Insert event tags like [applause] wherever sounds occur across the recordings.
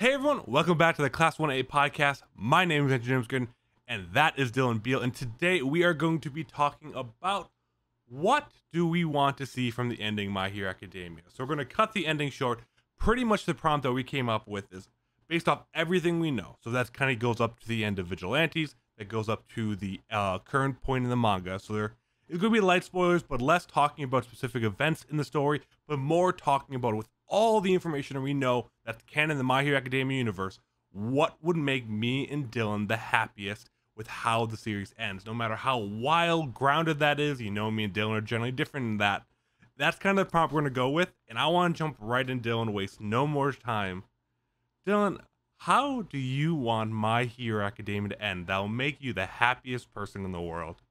Hey everyone, welcome back to the Class 1A podcast. My name is Andrew James Gooden, and that is Dylan Beal. And today we are going to be talking about what do we want to see from the ending My Hero Academia. So we're going to cut the ending short. Pretty much the prompt that we came up with is based off everything we know. So that kind of goes up to the end of Vigilantes. That goes up to the uh, current point in the manga. So there is going to be light spoilers, but less talking about specific events in the story, but more talking about with all the information we know that's canon in the My Hero Academia universe, what would make me and Dylan the happiest with how the series ends? No matter how wild, grounded that is, you know, me and Dylan are generally different in that. That's kind of the prompt we're to go with, and I want to jump right in, Dylan, waste no more time. Dylan, how do you want My Hero Academia to end that will make you the happiest person in the world?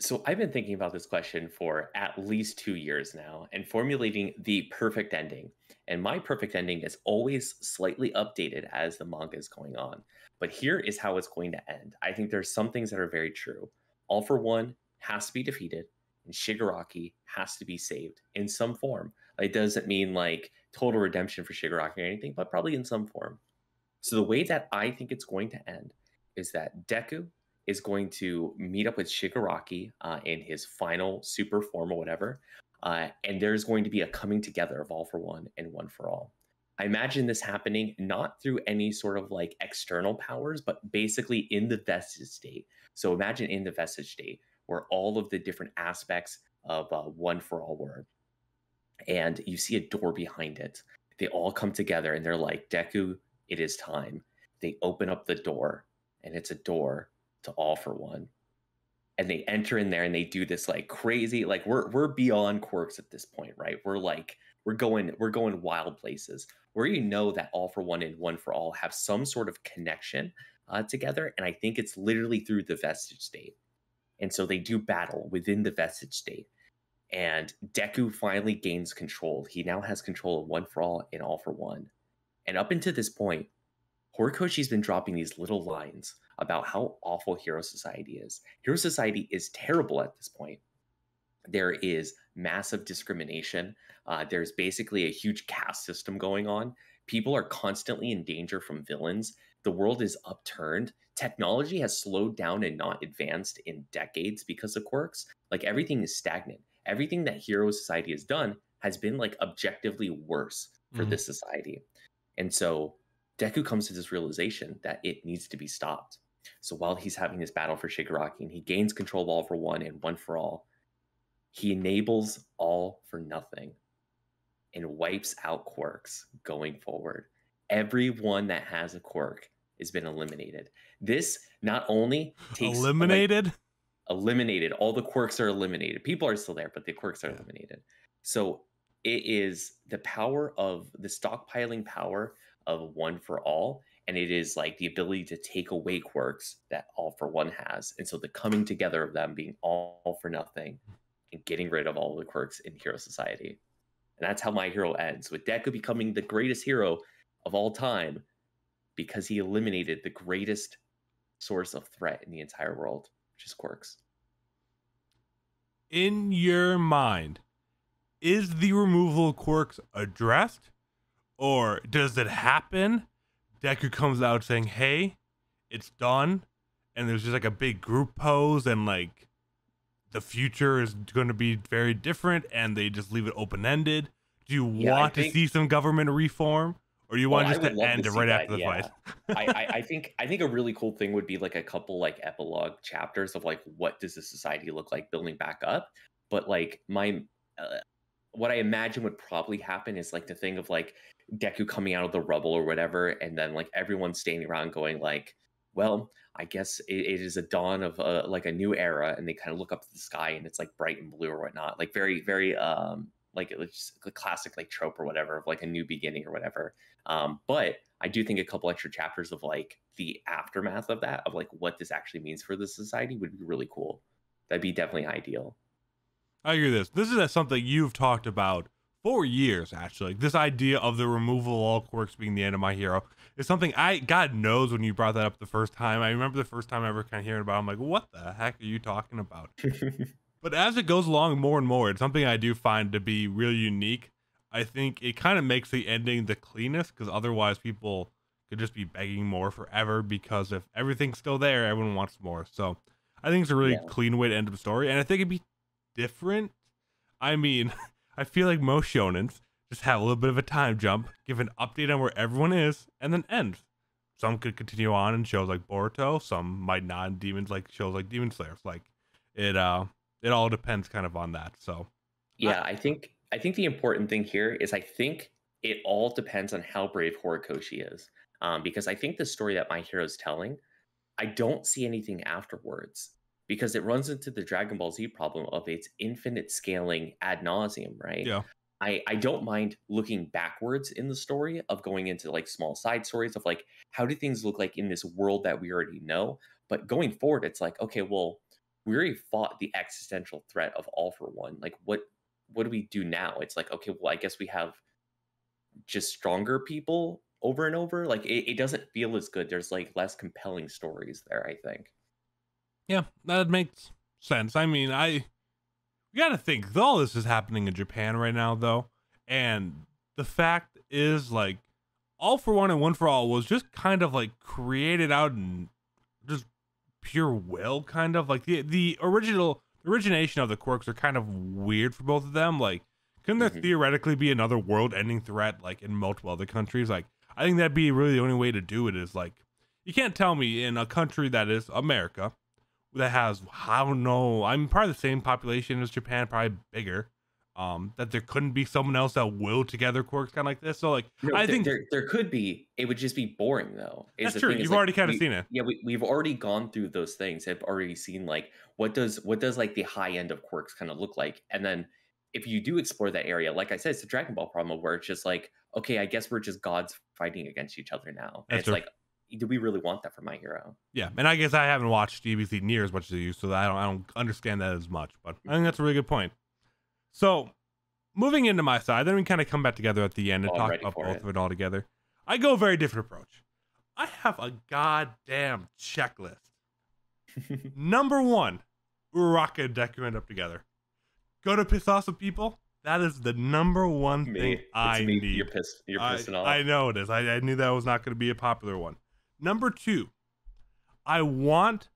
So I've been thinking about this question for at least two years now and formulating the perfect ending. And my perfect ending is always slightly updated as the manga is going on. But here is how it's going to end. I think there's some things that are very true. All for One has to be defeated, and Shigaraki has to be saved in some form. It doesn't mean like total redemption for Shigaraki or anything, but probably in some form. So the way that I think it's going to end is that Deku is going to meet up with Shigaraki uh, in his final super form or whatever. Uh, and there's going to be a coming together of all for one and one for all. I imagine this happening not through any sort of like external powers, but basically in the vestige state. So imagine in the vestige state where all of the different aspects of uh, one for all were. And you see a door behind it. They all come together and they're like, Deku, it is time. They open up the door and it's a door to all for one. And they enter in there and they do this like crazy like we're we're beyond quirks at this point right? We're like we're going we're going wild places where you know that all for one and one for all have some sort of connection uh, together. And i think it's literally through the vestige state. And so they do battle within the vestige state. And deku finally gains control. He now has control of one for all and all for one. And up until this point Horikoshi's been dropping these little lines about how awful Hero Society is. Hero Society is terrible at this point. There is massive discrimination. Uh, there's basically a huge caste system going on. People are constantly in danger from villains. The world is upturned. Technology has slowed down and not advanced in decades because of quirks. Like everything is stagnant. Everything that Hero Society has done has been like objectively worse for mm-hmm. this society. And so Deku comes to this realization that it needs to be stopped. So while he's having this battle for Shigaraki and he gains control of all for one and one for all, he enables all for nothing and wipes out quirks going forward. Everyone that has a quirk has been eliminated. This not only takes eliminated, like, eliminated. All the quirks are eliminated. People are still there, but the quirks are yeah. eliminated. So it is the power of the stockpiling power of one for all and it is like the ability to take away quirks that all for one has and so the coming together of them being all for nothing and getting rid of all the quirks in hero society and that's how my hero ends with deku becoming the greatest hero of all time because he eliminated the greatest source of threat in the entire world which is quirks in your mind is the removal of quirks addressed or does it happen? Deku comes out saying, "Hey, it's done," and there's just like a big group pose, and like the future is going to be very different, and they just leave it open ended. Do you yeah, want think, to see some government reform, or do you want oh, just to end to it right that, after the yeah. fight? I, I, I [laughs] think I think a really cool thing would be like a couple like epilogue chapters of like what does the society look like building back up. But like my uh, what I imagine would probably happen is like the thing of like Deku coming out of the rubble or whatever, and then like everyone standing around going like, "Well, I guess it, it is a dawn of a, like a new era," and they kind of look up to the sky and it's like bright and blue or whatnot, like very very um like it's a classic like trope or whatever of like a new beginning or whatever. Um, but I do think a couple extra chapters of like the aftermath of that of like what this actually means for the society would be really cool. That'd be definitely ideal. I agree. This this is something you've talked about for years actually. This idea of the removal of all quirks being the end of my hero is something I God knows when you brought that up the first time. I remember the first time I ever kind of hearing about. It, I'm like, what the heck are you talking about? [laughs] but as it goes along more and more, it's something I do find to be really unique. I think it kind of makes the ending the cleanest because otherwise people could just be begging more forever because if everything's still there, everyone wants more. So I think it's a really Yeah. clean way to end the story, and I think it'd be different. I mean, [laughs] I feel like most shonens just have a little bit of a time jump, give an update on where everyone is, and then end. Some could continue on in shows like Boruto, some might not in demons like shows like Demon Slayer. Like it uh it all depends kind of on that. So Yeah, I think I think the important thing here is I think it all depends on how brave Horikoshi is. Um, because I think the story that my hero is telling, I don't see anything afterwards because it runs into the Dragon Ball Z problem of its infinite scaling ad nauseum, right? Yeah. I, I don't mind looking backwards in the story of going into like small side stories of like how do things look like in this world that we already know? But going forward it's like okay well we already fought the existential threat of all for one. Like what what do we do now? It's like okay well i guess we have just stronger people over and over. Like it, it doesn't feel as good. There's like less compelling stories there i think yeah, that makes sense. I mean, I you gotta think all this is happening in Japan right now though. And the fact is like all for one and one for all was just kind of like created out in just pure will kind of like the the original origination of the quirks are kind of weird for both of them like couldn't there Mhm. theoretically be another world ending threat like in multiple other countries like i think that'd be really the only way to do it is like you can't tell me in a country that is america that has I don't know i'm probably the same population as japan probably bigger um that there couldn't be someone else that will together quirks kind of like this. So like No, i there, think there, there could be. It would just be boring though is that's the true. thing, you've like, already kind of we- seen it. Yeah we, we've already gone through those things have already seen like what does what does like the high end of quirks kind of look like? And then if you do explore that area like i said it's the dragon ball problem where it's just like okay i guess we're just gods fighting against each other now. And it's true. like do we really want that for my hero Yeah, and I guess I haven't watched DBZ near as much as you, so I don't I don't understand that as much. But I think that's a really good point. So, moving into my side, then we kind of come back together at the end and Oh, I'm talk about both it. of it all together. I go a very different approach. I have a goddamn checklist. [laughs] Number one, Uraraka and Deku end up together. Go to piss off some people. That is the number one me thing it's I me. need. you're pissed you're I, pissing off I know it is. I, I knew that was not going to be a popular one. Number two, I want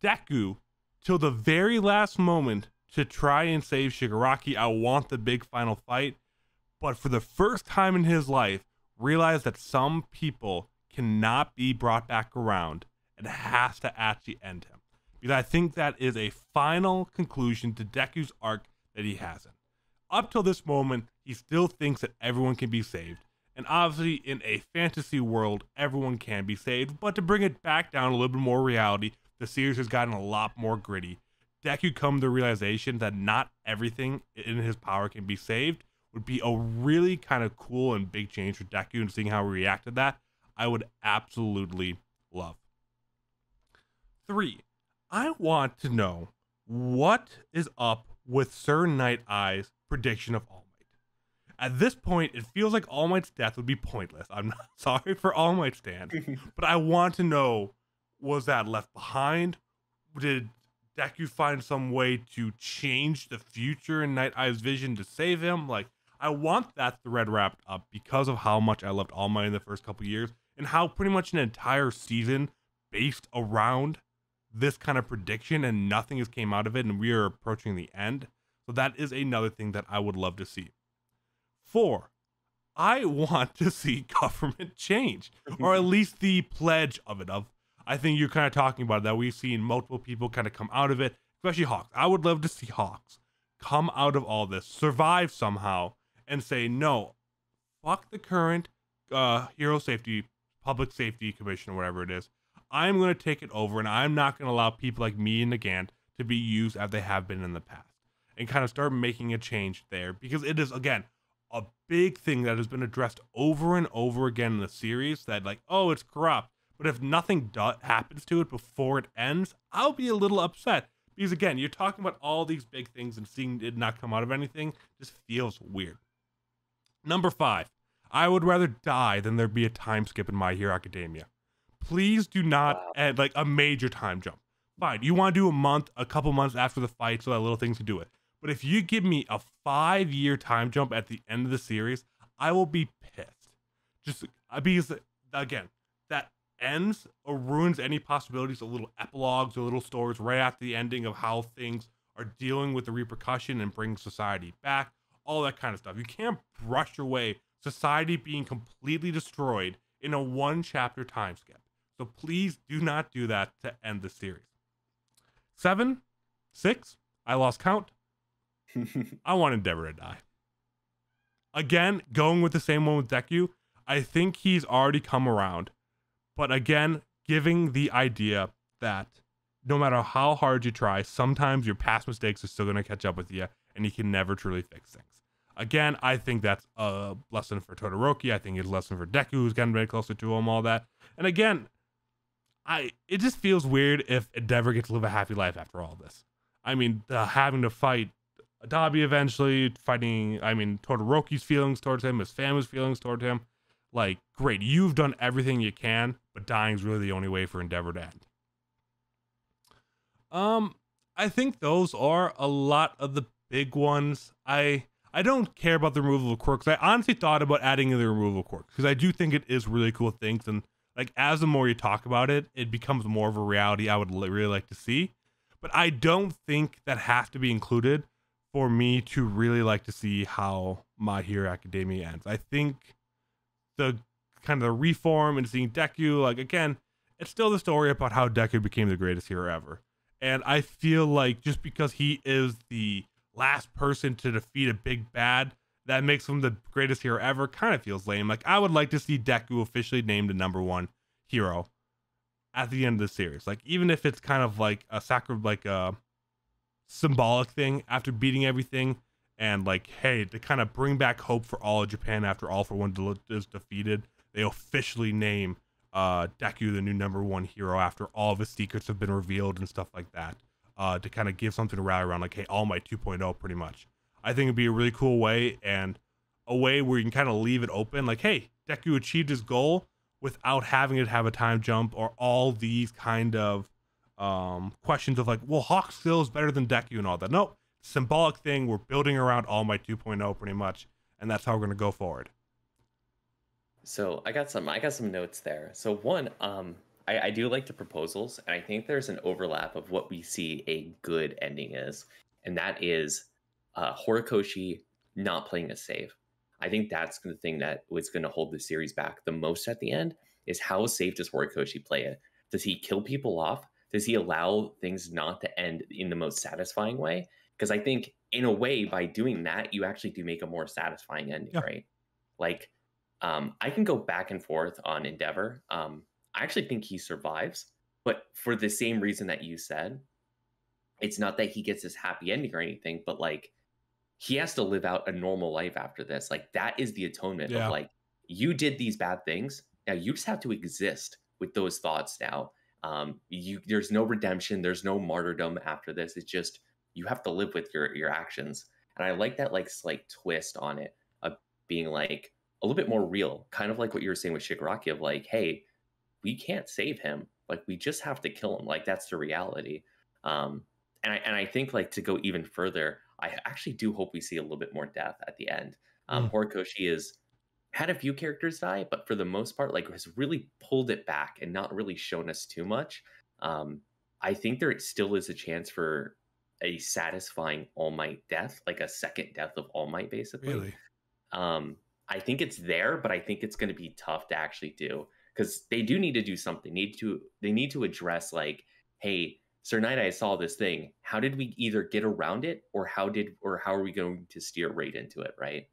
Deku till the very last moment to try and save Shigaraki. I want the big final fight, but for the first time in his life, realize that some people cannot be brought back around and has to actually end him. Because I think that is a final conclusion to Deku's arc that he hasn't. Up till this moment, he still thinks that everyone can be saved. And obviously, in a fantasy world, everyone can be saved. But to bring it back down a little bit more reality, the series has gotten a lot more gritty. Deku come to the realization that not everything in his power can be saved would be a really kind of cool and big change for Deku and seeing how he reacted to that. I would absolutely love. Three, I want to know what is up with Sir Night Eye's prediction of All. At this point, it feels like All Might's death would be pointless. I'm not [laughs] sorry for All Might's stand, [laughs] but I want to know was that left behind? Did Deku find some way to change the future in Night Eye's vision to save him? Like, I want that thread wrapped up because of how much I loved All Might in the first couple years and how pretty much an entire season based around this kind of prediction and nothing has came out of it and we are approaching the end. So that is another thing that I would love to see. Four, I want to see [laughs] government change or at least the pledge of it of I think you're kind of talking about that we've seen multiple people kind of come out of it, especially Hawks. I would love to see Hawks come out of all this, survive somehow, and say, no, fuck the current uh, hero safety, public safety commission, or whatever it is. I'm going to take it over, and I'm not going to allow people like me and Nagant to be used as they have been in the past, and kind of start making a change there because it is again a big thing that has been addressed over and over again in the series. That like, oh, it's corrupt, but if nothing do- happens to it before it ends, I'll be a little upset because again, you're talking about all these big things and seeing it not come out of anything just feels weird. Number five, I would rather die than there be a time skip in My Hero Academia. Please do not Wow. add like a major time jump. Fine, you want to do a month, a couple months after the fight, so that little things can do it. But if you give me a five year time jump at the end of the series, I will be pissed. Just uh, because again, that ends or ruins any possibilities of little epilogues or little stories right after the ending of how things are dealing with the repercussion and bring society back, all that kind of stuff. You can't brush away society being completely destroyed in a one chapter time skip. So please do not do that to end the series. Seven, six, I lost count. [laughs] I want Endeavor to die. Again, going with the same one with Deku, I think he's already come around. But again, giving the idea that no matter how hard you try, sometimes your past mistakes are still going to catch up with you and you can never truly fix things. Again, I think that's a lesson for Todoroki. I think it's a lesson for Deku, who's getting very closer to him, all that. And again, I it just feels weird if Endeavor gets to live a happy life after all this. I mean, uh, having to fight Dabi eventually, fighting, I mean, Todoroki's feelings towards him, his family's feelings towards him. Like, great, you've done everything you can, but dying's really the only way for Endeavor to end. Um, I think those are a lot of the big ones. I I don't care about the removal of quirks. I honestly thought about adding in the removal of quirks because I do think it is really cool things, and like as the more you talk about it, it becomes more of a reality I would really like to see. But I don't think that has to be included for me to really like to see how My Hero Academia ends. I think the kind of the reform and seeing Deku, like again, it's still the story about how Deku became the greatest hero ever. And I feel like just because he is the last person to defeat a big bad that makes him the greatest hero ever kind of feels lame. Like I would like to see Deku officially named the number one hero at the end of the series. Like even if it's kind of like a sacred like a symbolic thing after beating everything and like hey to kind of bring back hope for all of Japan after all for one is defeated they officially name uh Deku the new number one hero after all of his secrets have been revealed and stuff like that uh to kind of give something to rally around like hey All Might 2.0 pretty much. I think it'd be a really cool way and a way where you can kind of leave it open like hey Deku achieved his goal without having to have a time jump or all these kind of um, questions of like, well, Hawk still is better than Deku and all that. Nope, symbolic thing. We're building around All Might 2.0 pretty much, and that's how we're gonna go forward. So I got some I got some notes there. So one, um, I, I do like the proposals, and I think there's an overlap of what we see a good ending is, and that is uh, Horikoshi not playing a save. I think that's the thing that was going to hold the series back the most at the end is how safe does Horikoshi play it? Does he kill people off? Does he allow things not to end in the most satisfying way? Because I think in a way, by doing that, you actually do make a more satisfying ending, yeah. right? Like, um, I can go back and forth on Endeavor. Um, I actually think he survives, but for the same reason that you said, it's not that he gets this happy ending or anything, but like he has to live out a normal life after this. Like that is the atonement yeah. of like you did these bad things. Now you just have to exist with those thoughts now um, you there's no redemption, there's no martyrdom after this. It's just you have to live with your your actions. And I like that like slight twist on it of being like a little bit more real, kind of like what you were saying with Shigaraki of like, hey, we can't save him. Like we just have to kill him. Like that's the reality. Um, and I and I think like to go even further, I actually do hope we see a little bit more death at the end. Um, mm. Horikoshi is had a few characters die, but for the most part, like has really pulled it back and not really shown us too much. Um, I think there still is a chance for a satisfying All Might death, like a second death of All Might, basically. Really? Um, I think it's there, but I think it's going to be tough to actually do because they do need to do something. Need to they need to address like, hey, Sir Night Eye saw this thing. How did we either get around it, or how did, or how are we going to steer right into it? Right.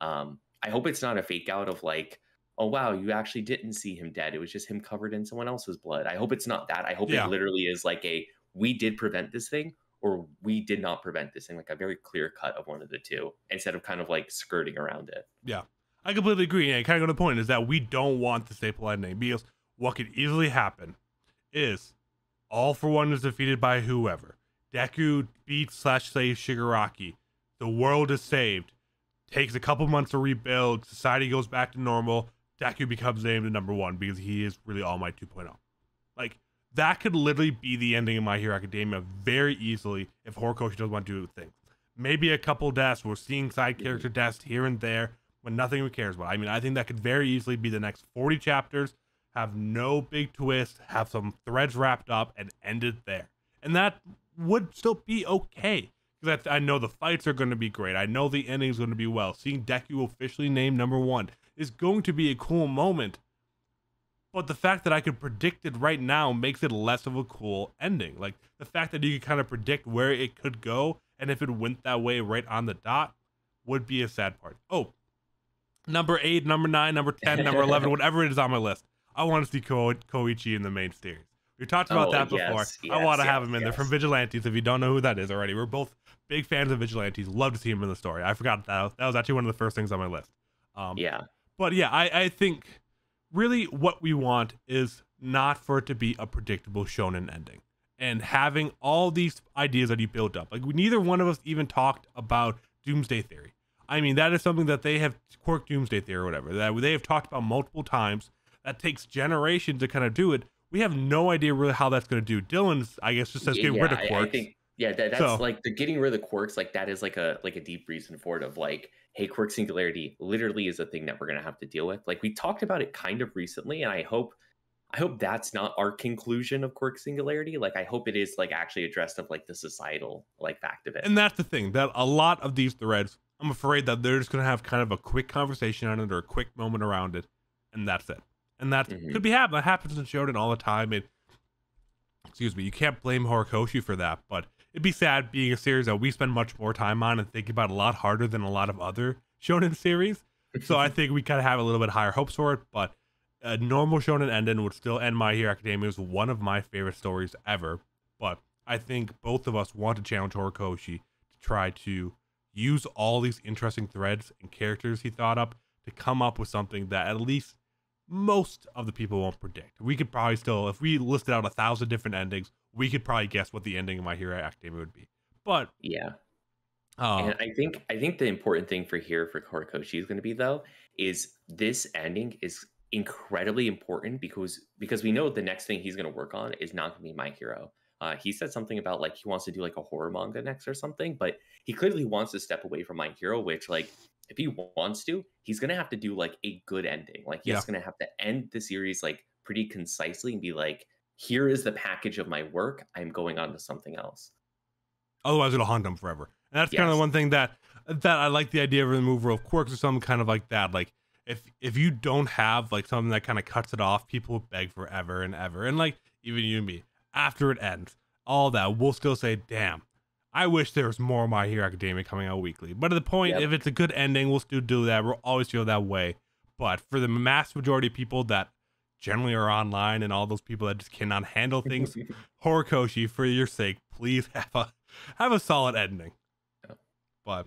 Um, I hope it's not a fake out of like, oh wow, you actually didn't see him dead. It was just him covered in someone else's blood. I hope it's not that. I hope yeah. it literally is like a we did prevent this thing or we did not prevent this thing, like a very clear cut of one of the two, instead of kind of like skirting around it. Yeah. I completely agree. And kind of go to the point is that we don't want the staple ending because what could easily happen is all for one is defeated by whoever. Deku beats slash saves Shigaraki. The world is saved takes a couple months to rebuild. Society goes back to normal. Deku becomes named the number one because he is really All Might 2.0. Like that could literally be the ending of My Hero Academia very easily if Horikoshi doesn't want to do things. Maybe a couple deaths. We're seeing side character deaths here and there, but nothing we cares about. I mean, I think that could very easily be the next 40 chapters. have no big twist, have some threads wrapped up, and end it there. And that would still be okay. Because I, I, know the fights are going to be great. I know the ending is going to be well. Seeing Deku officially named number one is going to be a cool moment. But the fact that I could predict it right now makes it less of a cool ending. Like the fact that you could kind of predict where it could go and if it went that way right on the dot would be a sad part. Oh, number eight, number nine, number 10, number 11, [laughs] whatever it is on my list. I want to see Ko- Koichi in the main series. We talked about oh, that before. Yes, yes, I want to yes, have him in there from Vigilantes. If you don't know who that is already, we're both big fans of Vigilantes. Love to see him in the story. I forgot that. That was actually one of the first things on my list. Um, yeah. But yeah, I, I think really what we want is not for it to be a predictable shonen ending and having all these ideas that you built up. Like neither one of us even talked about Doomsday Theory. I mean, that is something that they have quirk Doomsday Theory or whatever that they have talked about multiple times. That takes generations to kind of do it. We have no idea really how that's going to do. Dylan's, I guess, just says get rid of quirks. I, I think, yeah, that, that's so, like the getting rid of the quirks. Like that is like a like a deep reason for it. Of like, hey, quirk singularity literally is a thing that we're going to have to deal with. Like we talked about it kind of recently, and I hope I hope that's not our conclusion of quirk singularity. Like I hope it is like actually addressed of like the societal like fact of it. And that's the thing that a lot of these threads, I'm afraid that they're just gonna have kind of a quick conversation on it or a quick moment around it, and that's it. And that mm-hmm. could be happening. That happens in Shonen all the time. It excuse me, you can't blame Horikoshi for that, but it'd be sad being a series that we spend much more time on and thinking about a lot harder than a lot of other [laughs] shonen series. so I [laughs] think we kind of have a little bit higher hopes for it, but a normal shonen ending would still end My Hero Academia is one of my favorite stories ever. But I think both of us want to challenge Horikoshi to try to use all these interesting threads and characters he thought up to come up with something that at least most of the people won't predict. We could probably still, if we listed out a thousand different endings, we could probably guess what the ending of My Hero Academia would be. But yeah, um, and I think I think the important thing for here for Horikoshi is going to be though is this ending is incredibly important because because we know the next thing he's going to work on is not going to be my hero. Uh, he said something about like he wants to do like a horror manga next or something, but he clearly wants to step away from my hero, which like if he wants to, he's gonna have to do like a good ending. Like he's yeah. gonna have to end the series like pretty concisely and be like, here is the package of my work. I'm going on to something else. Otherwise, it'll haunt him forever. And that's yes. kind of the one thing that that I like the idea of a removal of quirks or something kind of like that. Like if if you don't have like something that kind of cuts it off, people will beg forever and ever. And like even you and me, after it ends, all that, we'll still say, damn, I wish there was more My Hero Academia coming out weekly. But at the point, yep. if it's a good ending, we'll still do that. We'll always feel that way. But for the mass majority of people that generally are online and all those people that just cannot handle things, [laughs] Horikoshi, for your sake, please have a have a solid ending. Yep. But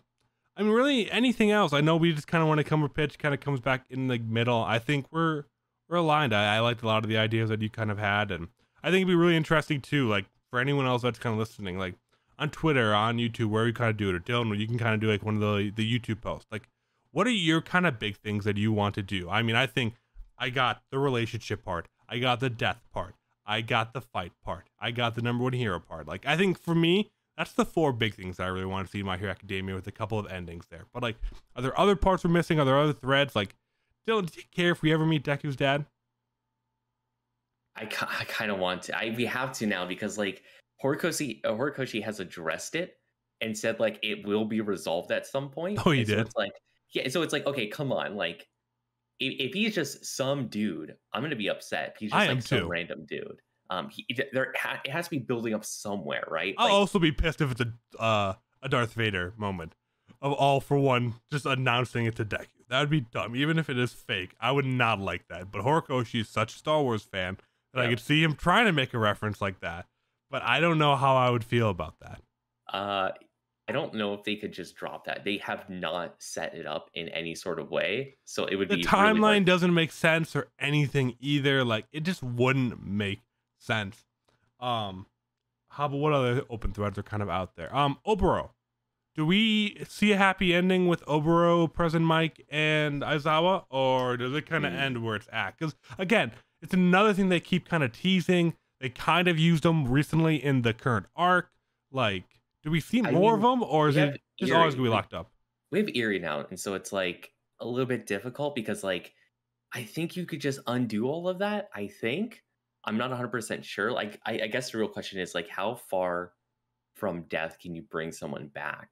I mean, really, anything else? I know we just kind of want to come pitch, kind of comes back in the middle. I think we're we're aligned. I, I liked a lot of the ideas that you kind of had, and I think it'd be really interesting too. Like for anyone else that's kind of listening, like on Twitter, on YouTube, where you kind of do it, or Dylan, you can kind of do like one of the the YouTube posts. Like, what are your kind of big things that you want to do? I mean, I think I got the relationship part, I got the death part, I got the fight part, I got the number one hero part. Like, I think for me, that's the four big things I really want to see in My Hero Academia with a couple of endings there. But like, are there other parts we're missing? Are there other threads? Like, Dylan, do you care if we ever meet Deku's dad? I, I kind of want to. I we have to now because like Horikoshi uh, Horikoshi has addressed it and said like it will be resolved at some point. Oh, he and did. So it's like yeah, so it's like okay, come on, like if, if he's just some dude, I'm gonna be upset. He's just I like some too. random dude um, he, there ha- it has to be building up somewhere, right? I'll like, also be pissed if it's a uh, a Darth Vader moment of all for one just announcing it to Deku. That would be dumb, even if it is fake. I would not like that. But Horikoshi is such a Star Wars fan that I could see him trying to make a reference like that. But I don't know how I would feel about that. Uh, I don't know if they could just drop that. They have not set it up in any sort of way, so it would the be. The timeline really doesn't make sense or anything either. Like it just wouldn't make sense. Um, how about what other open threads are kind of out there? Um, Oboro. Do we see a happy ending with Oboro, Present Mike, and Aizawa, or does it kind of mm. end where it's at? Because again, it's another thing they keep kind of teasing. They kind of used them recently in the current arc. Like, do we see I more mean, of them, or is it just Eri. always gonna be locked up? We have Eri now, and so it's like a little bit difficult because like I think you could just undo all of that. I think I'm not 100 percent sure. Like, I, I guess the real question is like, how far from death can you bring someone back?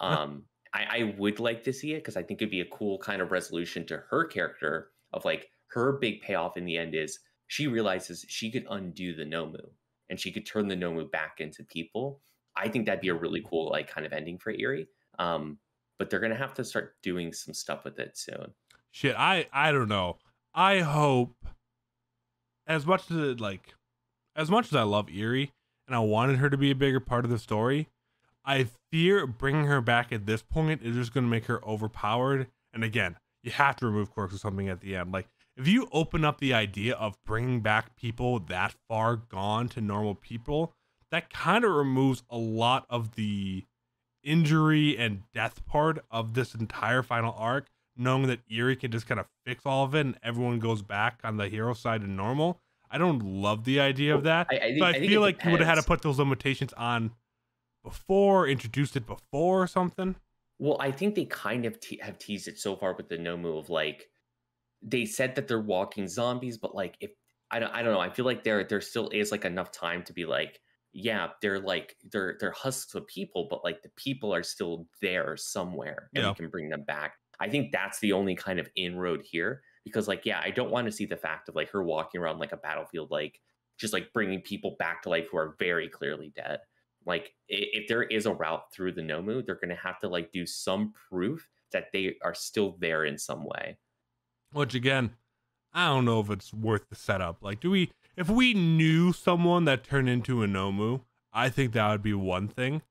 Um, I, I would like to see it because I think it'd be a cool kind of resolution to her character of like her big payoff in the end is she realizes she could undo the Nomu and she could turn the Nomu back into people. I think that'd be a really cool like kind of ending for Eri. Um, but they're gonna have to start doing some stuff with it soon. Shit, I I don't know. I hope as much as it, like as much as I love Eri and I wanted her to be a bigger part of the story, I fear bringing her back at this point is just to make her overpowered. And again, you have to remove quirks or something at the end. Like if you open up the idea of bringing back people that far gone to normal people, that kind of removes a lot of the injury and death part of this entire final arc, knowing that Eri can just kind of fix all of it and everyone goes back on the hero side to normal. I don't love the idea of that, I, I think, but I, I feel like you would have had to put those limitations on before, introduced it before or something. Well, I think they kind of te- have teased it so far with the Nomu of like they said that they're walking zombies, but like if I don't, I don't know. I feel like there there still is like enough time to be like, yeah, they're like they're they're husks of people, but like the people are still there somewhere, and Yeah. we can bring them back. I think that's the only kind of inroad here because like yeah, I don't want to see the fact of like her walking around like a battlefield, like just like bringing people back to life who are very clearly dead. Like if there is a route through the Nomu, they're gonna have to like do some proof that they are still there in some way. Which again, I don't know if it's worth the setup. Like, do we if we knew someone that turned into a Nomu, I think that would be one thing.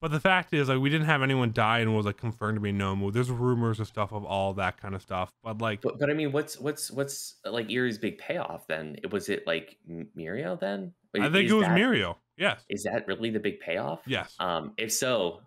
But the fact is, like, we didn't have anyone die and was like confirmed to be Nomu. There's rumors of stuff of all that kind of stuff. But like, But but I mean, what's what's what's like Eri's big payoff then? Was it like Mirio then? I think it was that- Mirio. Yes. Is that really the big payoff? Yes. Um, if so,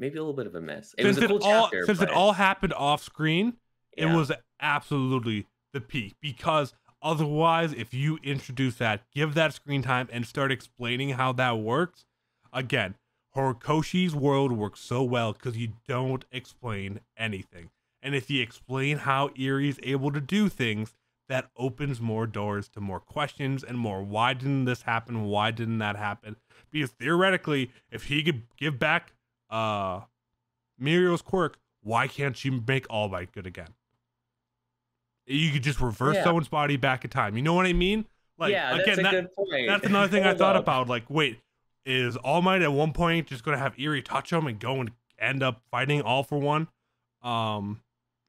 maybe a little bit of a miss. It since was a it cool all chapter. since it all happened off screen, it was absolutely the peak because otherwise if you introduce that give that screen time and start explaining how that works again horikoshi's world works so well because you don't explain anything. And if you explain how Eri is able to do things that opens more doors to more questions and more why didn't this happen? Why didn't that happen? Because theoretically if he could give back uh Mirio's quirk why can't she make All Might good again you could just reverse Yeah. someone's body back in time. You know what I mean? Like yeah, that's again, a that, good point. that's another thing I [laughs] thought up. about. Like, wait, is All Might at one point just gonna have Eri touch him and go and end up fighting all for one? Um,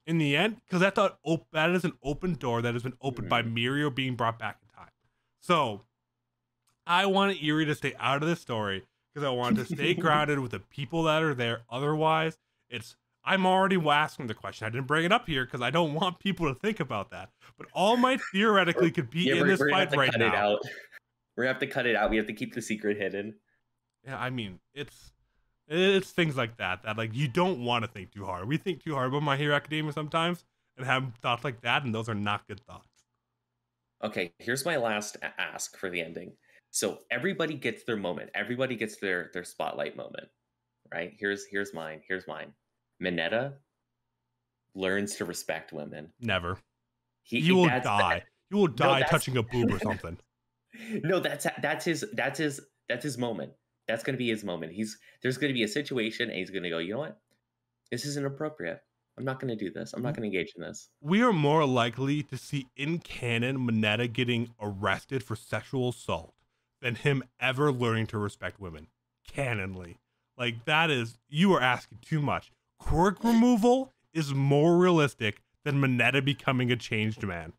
in the end, because I thought op- that is an open door that has been opened by Mhm. Mirio being brought back in time. So, I wanted Eri to stay out of this story because I wanted to stay [laughs] grounded with the people that are there. Otherwise, it's I'm already asking the question. I didn't bring it up here because I don't want people to think about that. But All Might theoretically could be Yeah, in this we're gonna have fight right cut now. it out. We're gonna have to cut it out. We have to keep the secret hidden. Yeah, I mean, it's it's things like that that like you don't want to think too hard. We think too hard about My Hero Academia sometimes and have thoughts like that, and those are not good thoughts. Okay, here's my last ask for the ending. So everybody gets their moment. Everybody gets their their spotlight moment, right? Here's here's mine. Here's mine. Mineta learns to respect women. Never. He You will that's- die. You will die touching a boob or [laughs] something. no, that's that's his that's his that's his moment. That's gonna be his moment. He's there's gonna be a situation, and he's gonna go. You know what? This isn't appropriate. I'm not gonna do this. I'm not gonna engage in this. we are more likely to see in canon Mineta getting arrested for sexual assault than him ever learning to respect women. Canonly. Like that is you are asking too much. Quirk removal is more realistic than Mineta becoming a changed man.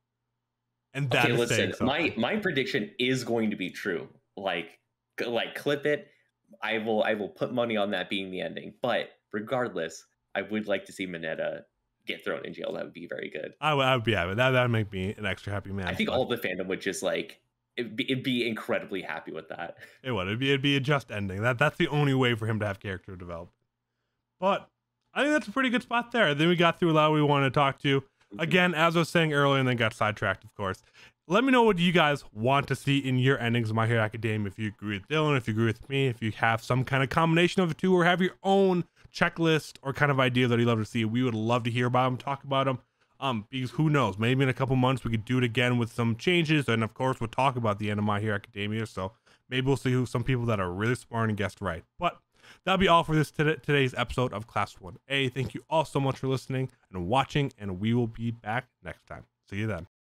And that okay, is listen. My my prediction is going to be true. Like like clip it. I will I will put money on that being the ending. But regardless, I would like to see Mineta get thrown in jail. That would be very good. I would, I would be happy. That that would make me an extra happy man. I think but all the fandom would just like it'd be, it'd be incredibly happy with that. it would. It'd be it'd be a just ending. That that's the only way for him to have character develop. But I think that's a pretty good spot there. Then we got through a lot we wanted to talk to. Again, as I was saying earlier, and then got sidetracked, of course. Let me know what you guys want to see in your endings of My Hero Academia. If you agree with Dylan, if you agree with me, if you have some kind of combination of the two, or have your own checklist or kind of idea that you'd love to see, we would love to hear about them, talk about them. Um, because who knows? Maybe in a couple months we could do it again with some changes, and of course we'll talk about the end of My Hero Academia. So maybe we'll see who some people that are really smart and guessed right. But that'll be all for this today's episode of Class 1A. Thank you all so much for listening and watching, and we will be back next time. See you then.